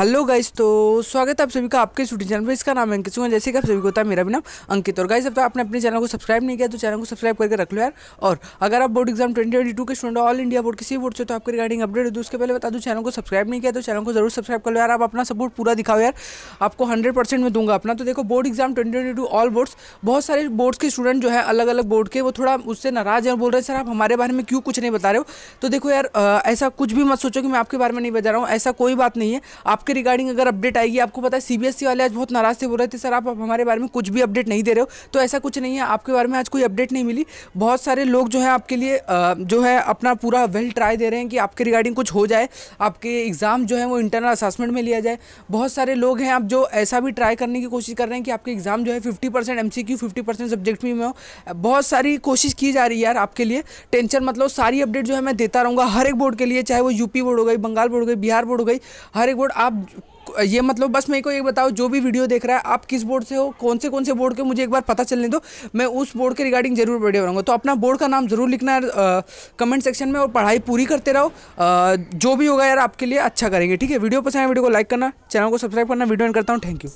Hello guys तो स्वागत है आप सभी का आपके स्टूडियो चैनल पर इसका नाम अंकित सिंह जैसे कि आप सभी को होता है, मेरा भी नाम अंकित और गाइस, अब तो आपने अपने चैनल को सब्सक्राइब नहीं किया तो चैनल को सब्सक्राइब करके रख लो यार। और अगर आप बोर्ड एग्ज़ाम ट्वेंटी के स्टूडेंट ऑल इंडिया बोर्ड, किसी बोर्ड से तो आपके रिगार्डिंग अपडेट हो उसके पहले बता दूँ, चैनल को सब्सक्राइब नहीं किया तो चैनल को ज़रूर सब्सक्राइब कर लो यार। आप अपना सपोर्ट पूरा दिखाओ यार। आपको हंड्रेड में दूँगा अपना। तो देखो, board exam twenty all boards बहुत सारे बोर्ड्स के स्टूडेंट जो है अलग अलग बोर्ड के, वो थोड़ा उससे नाराज़ है बोल रहे हैं, सर, आप हमारे बारे में क्यों कुछ नहीं बता रहे हो? तो देखो यार ऐसा कुछ भी मत सोचो कि मैं आपके बारे में नहीं बता रहा हूँ। ऐसा कोई बात नहीं है। आपके रिगार्डिंग अगर अपडेट आएगी, आपको पता है सीबीएसई e वाले आज बहुत नाराज़ से बोल रहे थे, सर, आप हमारे बारे में कुछ भी अपडेट नहीं दे रहे हो। तो ऐसा कुछ नहीं है, आपके बारे में आज कोई अपडेट नहीं मिली। बहुत सारे लोग जो है आपके लिए जो है अपना पूरा वेल ट्राई दे रहे हैं कि आपके रिगार्डिंग कुछ हो जाए, आपके एग्ज़ाम जो है वो इंटरनल असेसमेंट में लिया जाए। बहुत सारे लोग हैं आप जो ऐसा भी ट्राई करने की कोशिश कर रहे हैं कि आपके एग्ज़ाम जो है fifty percent M C Q fifty percent subject में हो बहुत सारी कोशिश की जा रही है यार आपके लिए। टेंशन मतलब सारी अपडेट जो है मैं देता रहूँगा। हर एक बोर्ड के लिए, चाहे वो यूपी बोर्ड हो गई बंगाल बोर्ड हो गई बिहार बोर्ड हो गई, हर एक बोर्ड आप ये मतलब बस मेरे को ये बताओ जो भी वीडियो देख रहा है आप किस बोर्ड से हो? कौन से कौन से बोर्ड के मुझे एक बार पता चलने दो। मैं उस बोर्ड के रिगार्डिंग ज़रूर वीडियो बनाऊँगा। तो अपना बोर्ड का नाम ज़रूर लिखना है कमेंट सेक्शन में और पढ़ाई पूरी करते रहो। आ, जो भी होगा यार आपके लिए अच्छा करेंगे ठीक है? वीडियो पसंद है वीडियो को लाइक करना चैनल को सब्सक्राइब करना वीडियो एंड करता हूँ। Thank you